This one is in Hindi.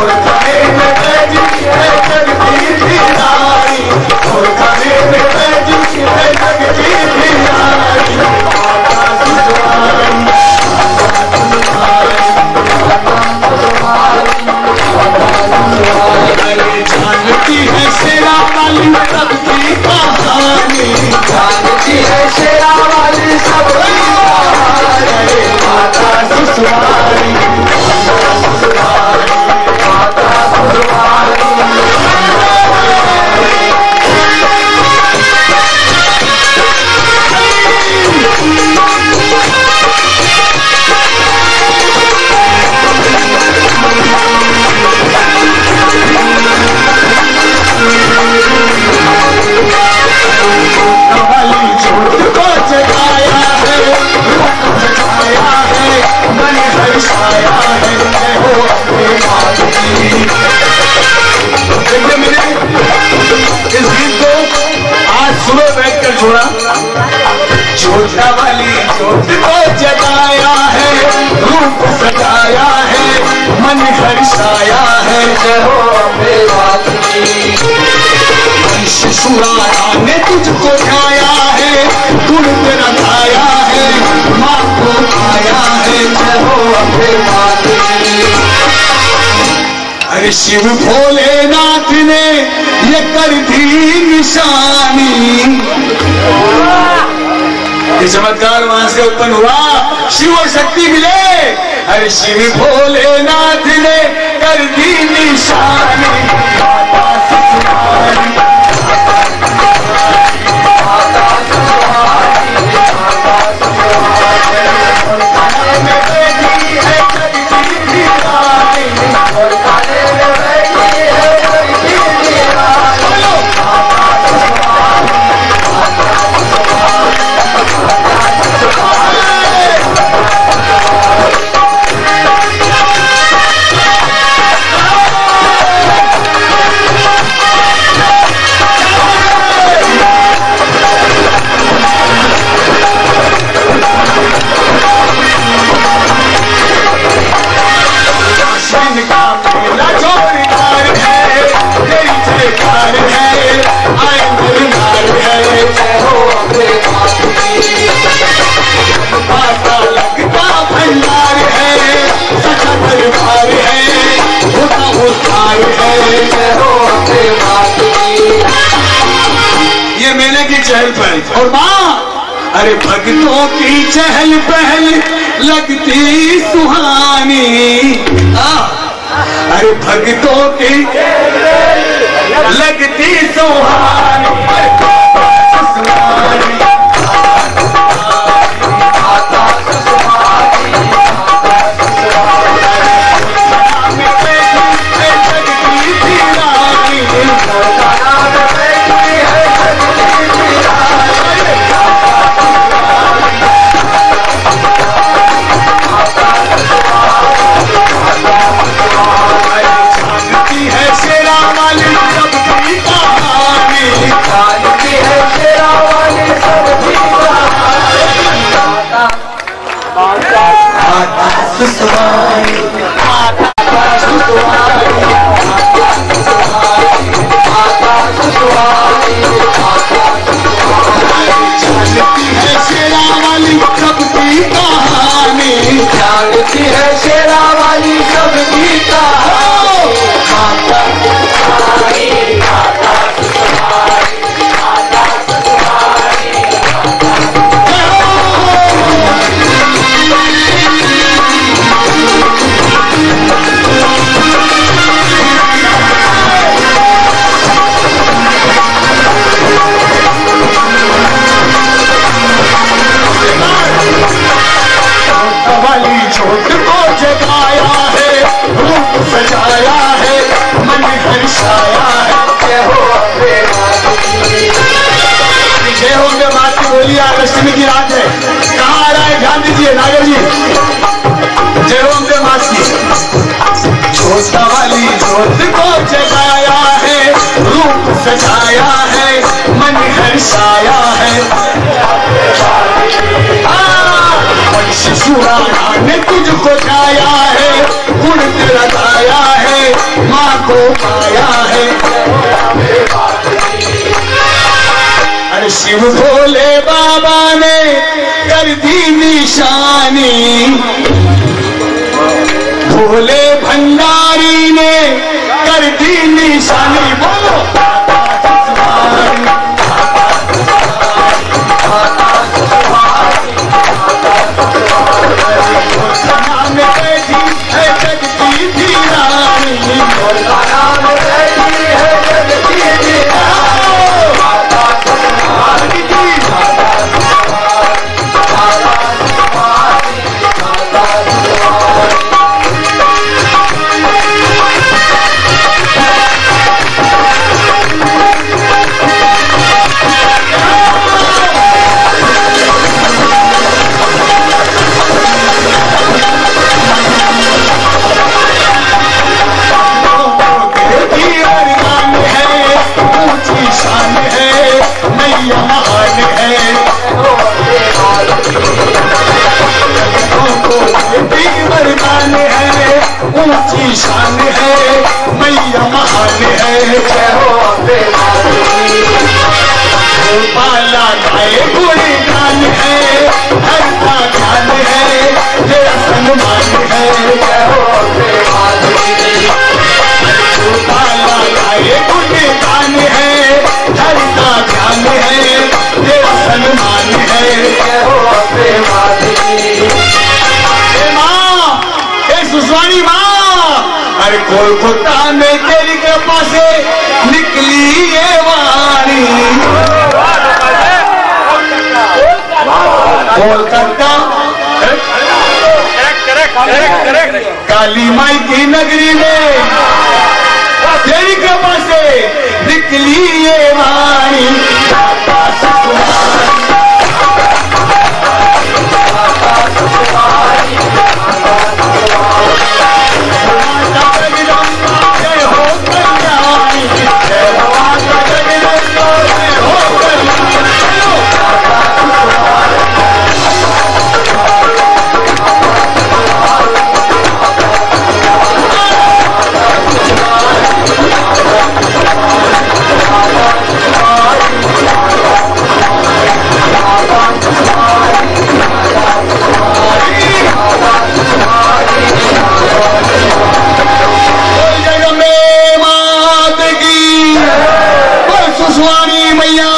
और खाने को जगाया है, रूप सजाया है, मन हर्षाया है। शिशुराया ने तुझको ध्याया है, गुण तेरा गाया है, माँ को आया है। अभे अरे शिव भोलेनाथ ने ये कर दी निशानी। ये चमत्कार वहाँ से उत्पन्न हुआ। शिव शक्ति मिले। अरे शिव भोलेनाथ ने कर दी ये मेले की चहल पहल और माँ। अरे भक्तों की चहल पहल लगती सुहानी। अरे भक्तों की लगती सुहानी। वाली आज अष्टमी की रात है। कहाँ आ रहा है ध्यान दीजिए, नागर जी। जय हो अम्बे मात की। जोता वाली जोत को जगाया है, रूप सजाया है, मन हर्षाया है। शिशुराना ने तुझको गाया है, गुण तेरा है है को पाया है। शिव भोले बाबा ने कर दी निशानी। भोले भंडारी ने कर दी निशानी। बोलो। पाला है हर का है तेरा सम्मान है पाला गाए गुणी गान है हर का है तेरा सम्मान है जय हो हे माँ सुस्वानी माँ कोलकाता कोलकाता। काली माई की नगरी में तेरी कृपा से निकली ये சுவாமி மையா